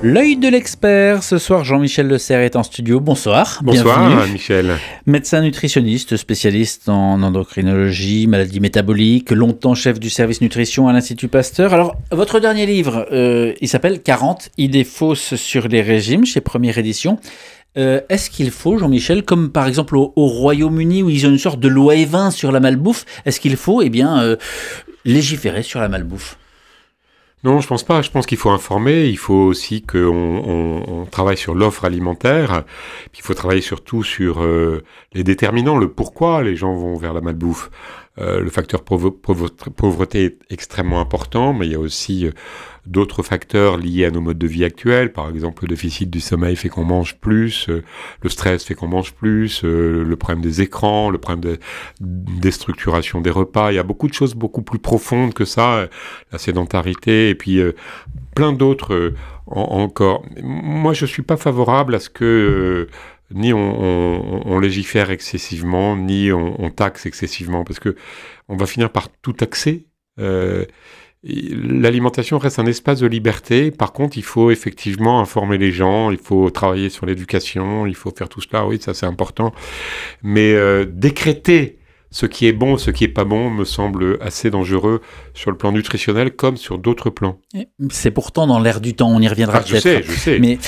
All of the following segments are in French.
L'œil de l'expert. Ce soir, Jean-Michel Le Serre est en studio. Bonsoir. Bonsoir, bienvenue. Michel. Médecin nutritionniste, spécialiste en endocrinologie, maladies métaboliques, longtemps chef du service nutrition à l'Institut Pasteur. Alors, votre dernier livre, euh, il s'appelle 40 idées fausses sur les régimes chez Première Édition. Euh, est-ce qu'il faut, Jean-Michel, comme par exemple au, au Royaume-Uni où ils ont une sorte de loi E20 sur la malbouffe, est-ce qu'il faut, eh bien, euh, légiférer sur la malbouffe? Non, je pense pas. Je pense qu'il faut informer. Il faut aussi qu'on on, travaille sur l'offre alimentaire. Il faut travailler surtout sur euh, les déterminants, le pourquoi les gens vont vers la malbouffe. Euh, le facteur pauvre- pauvre- pauvreté est extrêmement important, mais il y a aussi euh, d'autres facteurs liés à nos modes de vie actuels. Par exemple, le déficit du sommeil fait qu'on mange plus, euh, le stress fait qu'on mange plus, le problème des écrans, le problème de déstructuration des repas. Il y a beaucoup de choses beaucoup plus profondes que ça, la sédentarité et puis plein d'autres en- encore. Moi, je suis pas favorable à ce que ni on, légifère excessivement, ni on, on taxe excessivement, parce que on va finir par tout taxer. Euh, L'alimentation reste un espace de liberté. Par contre, il faut effectivement informer les gens, il faut travailler sur l'éducation, il faut faire tout cela. Oui, ça c'est important. Mais euh, décréter ce qui est bon, ce qui est pas bon, me semble assez dangereux sur le plan nutritionnel comme sur d'autres plans. C'est pourtant dans l'air du temps, on y reviendra Ah, je peut-être. sais, je sais. Mais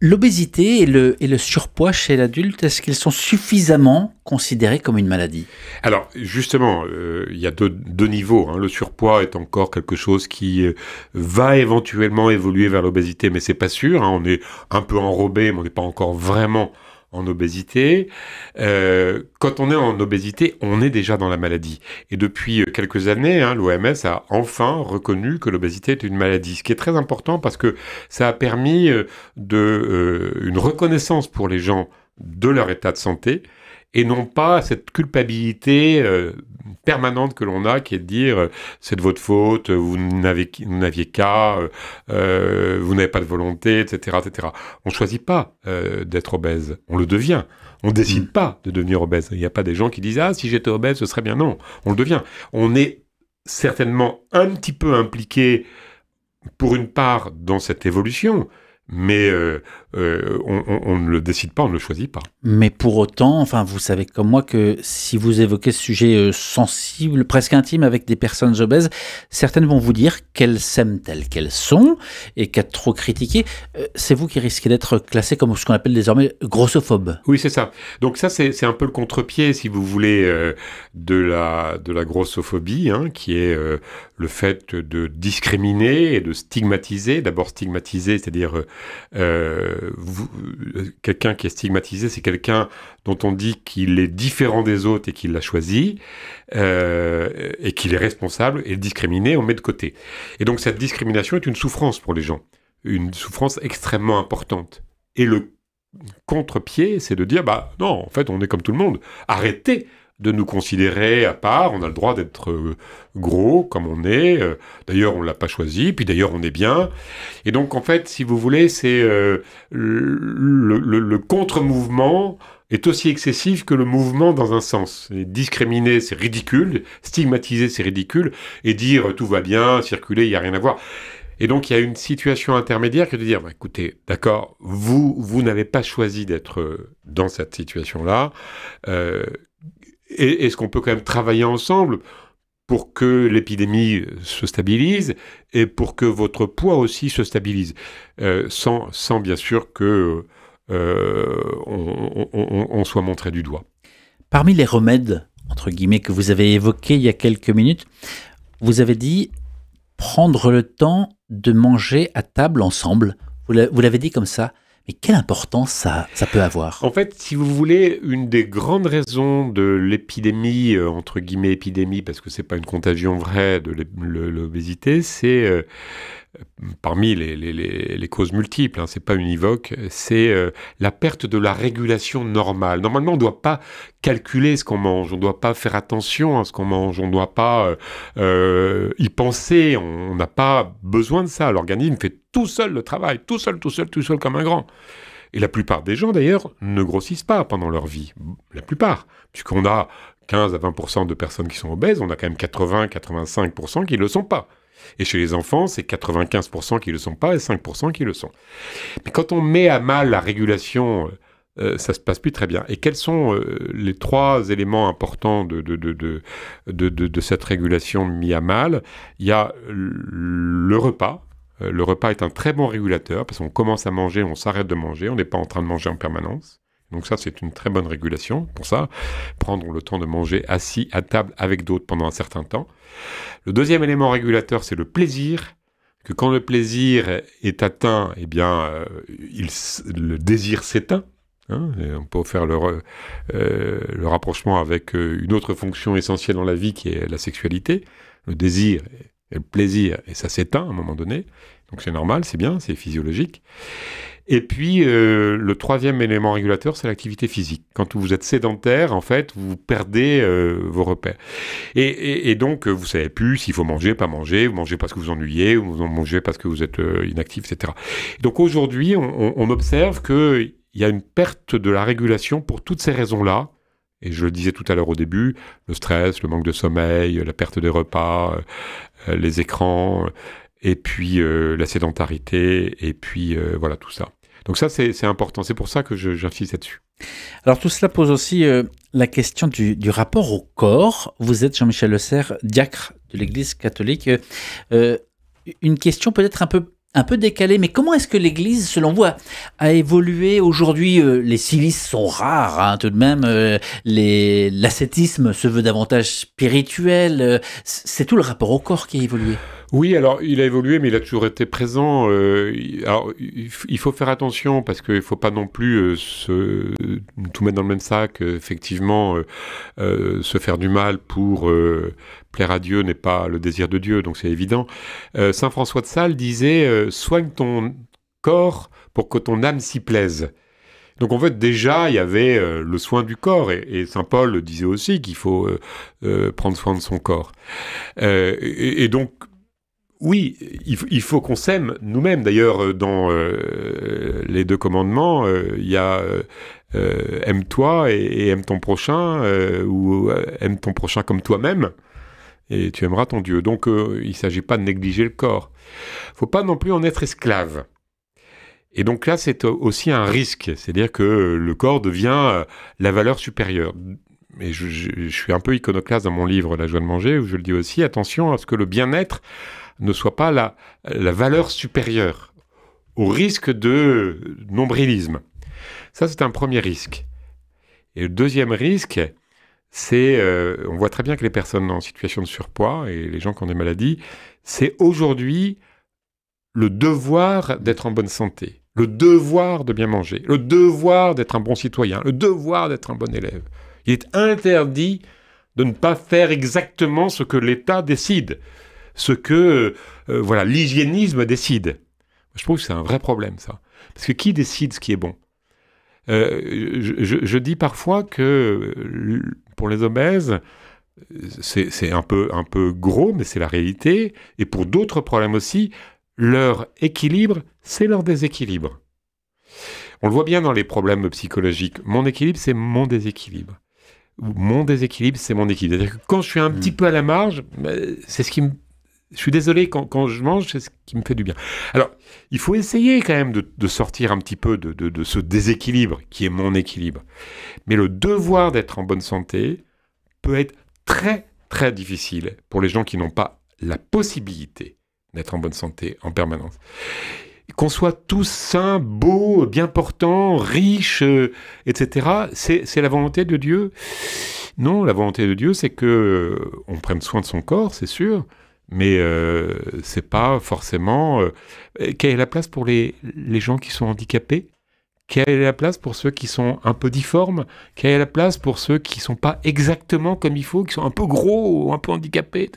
l'obésité et le, et le surpoids chez l'adulte, est-ce qu'ils sont suffisamment considérés comme une maladie? Alors, justement, euh, il y a deux, deux niveaux. hein. Le surpoids est encore quelque chose qui euh, va éventuellement évoluer vers l'obésité, mais c'est pas sûr. hein. On est un peu enrobé, mais on n'est pas encore vraiment en obésité. Euh, quand on est en obésité, on est déjà dans la maladie. Et depuis euh, quelques années, hein, l'OMS a enfin reconnu que l'obésité est une maladie, ce qui est très important parce que ça a permis euh, une reconnaissance pour les gens de leur état de santé et non pas cette culpabilité euh, permanente que l'on a, qui est de dire euh, c'est de votre faute, vous n'avez vous n'aviez qu'à, euh, euh, vous n'avez pas de volonté, etc., etc. On choisit pas euh, d'être obèse, on le devient. On décide Mm. pas de devenir obèse. Il n'y a pas des gens qui disent ah si j'étais obèse ce serait bien. Non, on le devient. On est certainement un petit peu impliqué pour une part dans cette évolution, mais euh, euh, on, on- on ne le décide pas, on ne le choisit pas. Mais pour autant, enfin, vous savez comme moi que si vous évoquez ce sujet euh, sensible, presque intime avec des personnes obèses, certaines vont vous dire qu'elles s'aiment telles qu'elles sont et qu'à trop critiquer, c'est vous qui risquez d'être classé comme ce qu'on appelle désormais grossophobe. Oui, c'est ça. Donc ça, c'est un peu le contre-pied, si vous voulez, euh, de la de la grossophobie, hein, qui est le fait de discriminer et de stigmatiser. D'abord stigmatiser, c'est-à-dire euh, euh, quelqu'un qui est stigmatisé, c'est quelqu'un dont on dit qu'il est différent des autres et qu'il l'a choisi euh, et qu'il est responsable. Et le discriminer, on met de côté. Et donc cette discrimination est une souffrance pour les gens, une souffrance extrêmement importante. Et le contre-pied, c'est de dire, bah non, en fait, on est comme tout le monde. Arrêtez de nous considérer à part, on a le droit d'être euh, gros comme on est, euh, d'ailleurs on l'a pas choisi, puis d'ailleurs on est bien. Et donc en fait, si vous voulez, c'est euh, le, contre-mouvement est aussi excessif que le mouvement dans un sens. Et discriminer, c'est ridicule, stigmatiser, c'est ridicule, et dire tout va bien, circuler, il n'y a rien à voir. Et donc, il y a une situation intermédiaire qui est de dire, bah, écoutez, d'accord, vous, vous n'avez pas choisi d'être dans cette situation-là. Est-ce qu'on peut quand même travailler ensemble pour que l'épidémie se stabilise et pour que votre poids aussi se stabilise, euh, sans, sans bien sûr que euh, on, soit montré du doigt? Parmi les remèdes, entre guillemets, que vous avez évoqués il y a quelques minutes, vous avez dit prendre le temps de manger à table ensemble. Vous l'avez dit comme ça. Mais quelle importance ça, ça peut avoir? En fait, si vous voulez, une des grandes raisons de l'épidémie, euh, entre guillemets épidémie, parce que c'est pas une contagion vraie de l'obésité, c'est euh, parmi les, les- les- causes multiples, hein, c'est pas univoque, c'est euh, la perte de la régulation normale. Normalement, on ne doit pas calculer ce qu'on mange, on ne doit pas faire attention à ce qu'on mange, on ne doit pas euh, euh, y penser, on n'a pas besoin de ça. L'organisme fait tout seul le travail, tout seul, tout seul, tout seul comme un grand. Et la plupart des gens, d'ailleurs, ne grossissent pas pendant leur vie. La plupart. Puisqu'on a 15 à 20 de personnes qui sont obèses, on a quand même 80-85 qui ne le sont pas. Et chez les enfants, c'est 95% qui ne le sont pas et 5% qui le sont. Mais quand on met à mal la régulation, euh, ça se passe plus très bien. Et quels sont euh, les trois éléments importants de, de, de, de, cette régulation mis à mal? Il y a le repas. Euh, le repas est un très bon régulateur parce qu'on commence à manger, on s'arrête de manger, on n'est pas en train de manger en permanence. Donc ça, c'est une très bonne régulation pour ça. Prendre le temps de manger assis à table avec d'autres pendant un certain temps. Le deuxième élément régulateur, c'est le plaisir. Que quand le plaisir est atteint, eh bien, euh, le désir s'éteint. Hein, on peut faire le, euh, le rapprochement avec euh, une autre fonction essentielle dans la vie qui est la sexualité. Le désir et le plaisir, et ça s'éteint à un moment donné. Donc c'est normal, c'est bien, c'est physiologique. Et puis, euh, le troisième élément régulateur, c'est l'activité physique. Quand vous êtes sédentaire, en fait, vous perdez euh, vos repères. Et, donc, vous savez plus s'il faut manger, pas manger, vous mangez parce que vous ennuyez, ou vous mangez parce que vous êtes euh, inactif, etc. Donc aujourd'hui, on, on observe qu'il y a une perte de la régulation pour toutes ces raisons-là. Et je le disais tout à l'heure au début, le stress, le manque de sommeil, la perte des repas, les écrans, et puis euh, la sédentarité, et puis euh, voilà tout ça. Donc ça, c'est important. C'est pour ça que j'insiste là-dessus. Alors tout cela pose aussi euh, la question du, rapport au corps. Vous êtes Jean-Michel Le Serre, diacre de l'Église catholique. une question peut-être un peu un peu décalée, mais comment est-ce que l'Église, selon vous, a, évolué aujourd'hui? Les silices sont rares, hein, tout de même. L'ascétisme se veut davantage spirituel. c'est tout le rapport au corps qui a évolué. Oui, alors il a évolué, mais il a toujours été présent. Euh, alors il faut faire attention parce qu'il ne faut pas non plus euh, tout mettre dans le même sac. effectivement, euh, se faire du mal pour plaire à Dieu n'est pas le désir de Dieu, donc c'est évident. Saint François de Sales disait soigne ton corps pour que ton âme s'y plaise. Donc en fait déjà il y avait le soin du corps et, Saint Paul disait aussi qu'il faut prendre soin de son corps. et, donc oui, il, faut qu'on s'aime nous-mêmes. D'ailleurs, euh, dans euh, les deux commandements, euh, il y a aime-toi et, aime ton prochain, ou aime ton prochain comme toi-même, et tu aimeras ton Dieu. Donc, il ne s'agit pas de négliger le corps. Il faut pas non plus en être esclave. Et donc là, c'est aussi un risque, c'est-à-dire que le corps devient la valeur supérieure. Et je, je, suis un peu iconoclaste dans mon livre La joie de manger, où je le dis aussi, attention à ce que le bien-être ne soit pas la, valeur supérieure, au risque de nombrilisme. Ça, c'est un premier risque. Et le deuxième risque, c'est, euh, on voit très bien que les personnes en situation de surpoids et les gens qui ont des maladies, c'est aujourd'hui le devoir d'être en bonne santé, le devoir de bien manger, le devoir d'être un bon citoyen, le devoir d'être un bon élève. Il est interdit de ne pas faire exactement ce que l'État décide ce que euh, voilà l'hygiénisme décide. Je trouve que c'est un vrai problème ça. Parce que qui décide ce qui est bon? Euh, je, dis parfois que pour les obèses, c'est un peu, un peu gros, mais c'est la réalité. Et pour d'autres problèmes aussi, leur équilibre, c'est leur déséquilibre. On le voit bien dans les problèmes psychologiques. Mon équilibre, c'est mon déséquilibre. Mon déséquilibre, c'est mon équilibre. C'est-à-dire que quand je suis un petit hmm. peu à la marge, ben, c'est ce qui me je suis désolé, quand, je mange, c'est ce qui me fait du bien. Alors, il faut essayer quand même de, sortir un petit peu de, ce déséquilibre qui est mon équilibre. Mais le devoir d'être en bonne santé peut être très, très difficile pour les gens qui n'ont pas la possibilité d'être en bonne santé en permanence. Qu'on soit tous sains, beaux, bien portants, riches, euh, etc., c'est la volonté de Dieu. Non, la volonté de Dieu, c'est que euh, on prenne soin de son corps, c'est sûr, mais euh, c'est pas forcément. Euh, quelle est la place pour les, les gens qui sont handicapés? Quelle est la place pour ceux qui sont un peu difformes? Quelle est la place pour ceux qui sont pas exactement comme il faut, qui sont un peu gros ou un peu handicapés?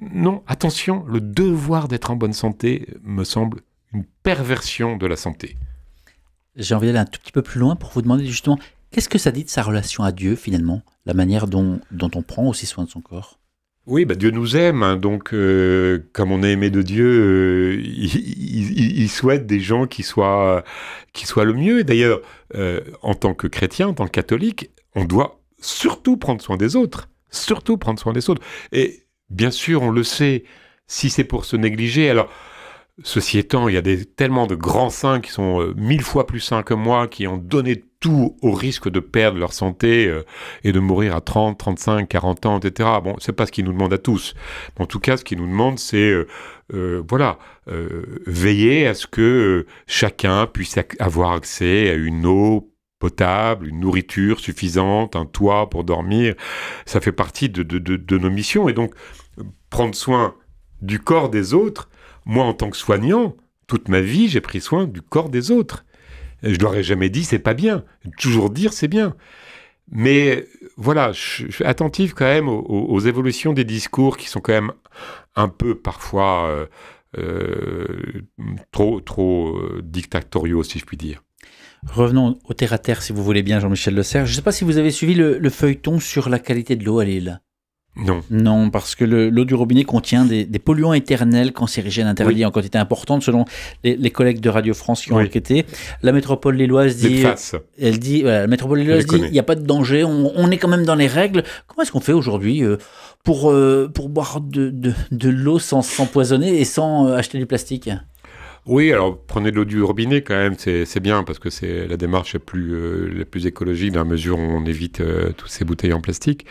Non, attention, le devoir d'être en bonne santé me semble une perversion de la santé. J'ai envie d'aller un tout petit peu plus loin pour vous demander justement qu'est-ce que ça dit de sa relation à Dieu finalement, la manière dont, dont on prend aussi soin de son corps? Oui, bah Dieu nous aime, hein, donc euh, comme on est aimé de Dieu, euh, il, souhaite des gens qui soient, qui soient le mieux. D'ailleurs, euh, en tant que chrétien, en tant que catholique, on doit surtout prendre soin des autres, surtout prendre soin des autres. Et bien sûr, on le sait, si c'est pour se négliger, alors Ceci étant, il y a des, tellement de grands saints qui sont mille fois plus saints que moi, qui ont donné tout au risque de perdre leur santé euh, et de mourir à 30, 35, 40 ans, etc. Bon, c'est pas ce qu'ils nous demandent à tous. En tout cas, ce qu'ils nous demandent, c'est euh, voilà, veiller à ce que chacun puisse avoir accès à une eau potable, une nourriture suffisante, un toit pour dormir. Ça fait partie de nos missions. Et donc, prendre soin du corps des autres, moi, en tant que soignant, toute ma vie, j'ai pris soin du corps des autres. Je leur ai jamais dit c'est pas bien. Toujours dire c'est bien. Mais voilà, je, suis attentif quand même aux, évolutions des discours qui sont quand même un peu parfois euh, euh, trop, trop euh, dictatoriaux, si je puis dire. Revenons au terre à terre, si vous voulez bien, Jean-Michel Le Serre. Je ne sais pas si vous avez suivi le feuilleton sur la qualité de l'eau à Lille. Non. Non, parce que l'eau du robinet contient des, polluants éternels cancérigènes interdits en quantité importante, selon les, collègues de Radio France qui ont enquêté. La métropole lilloise dit, elle dit, la métropole lilloise dit, il n'y a pas de danger, on, est quand même dans les règles. Comment est-ce qu'on fait aujourd'hui euh, pour, euh, pour boire de, de, l'eau sans s'empoisonner et sans euh, acheter du plastique? Oui, alors prenez de l'eau du robinet quand même, c'est bien parce que c'est la démarche la plus, euh, la plus écologique dans la mesure où on évite euh, toutes ces bouteilles en plastique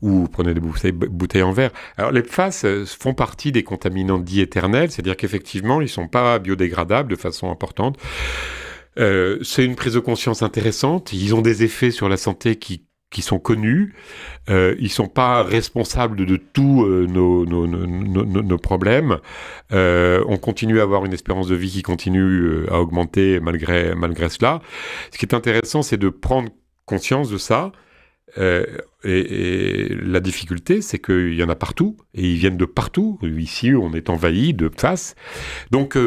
ou prenez des bouteilles, en verre. Alors les PFAS euh, font partie des contaminants dits éternels, c'est-à-dire qu'effectivement ils ne sont pas biodégradables de façon importante. c'est une prise de conscience intéressante. Ils ont des effets sur la santé qui qui sont connus. Euh, ils sont pas responsables de tous euh, nos, nos, nos, problèmes. Euh, on continue à avoir une espérance de vie qui continue euh, à augmenter malgré, malgré cela. Ce qui est intéressant, c'est de prendre conscience de ça. Et, et, la difficulté, c'est qu'il y en a partout, et ils viennent de partout. Ici, on est envahi de face. Donc,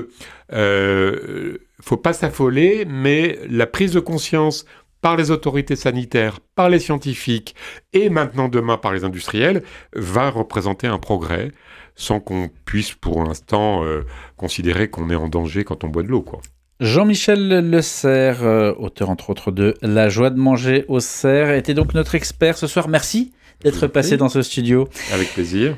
euh, faut pas s'affoler, mais la prise de conscience par les autorités sanitaires, par les scientifiques et maintenant demain par les industriels, va représenter un progrès sans qu'on puisse pour l'instant euh, considérer qu'on est en danger quand on boit de l'eau. Jean-Michel Le Serre, euh, auteur entre autres de La joie de manger au cerf, était donc notre expert ce soir. Merci d'être passé dans ce studio. Avec plaisir.